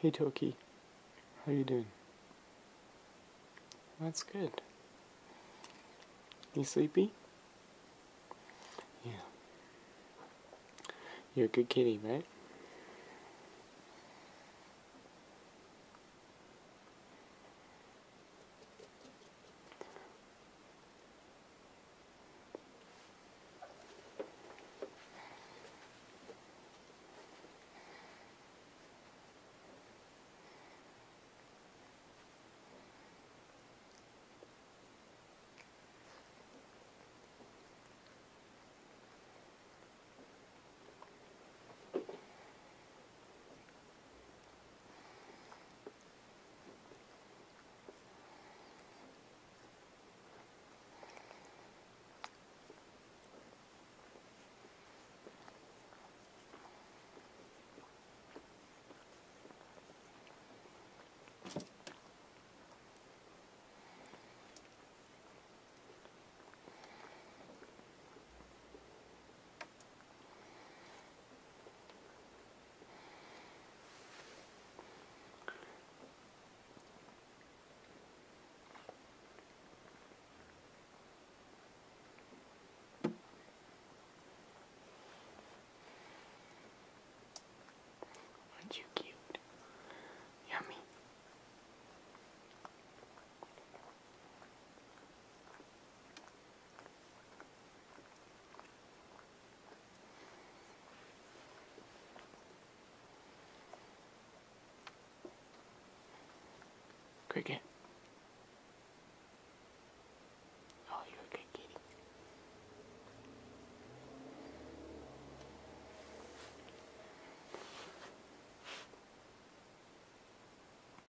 Hey Toki, how you doing? That's good. You sleepy? Yeah. You're a good kitty, right? cricket.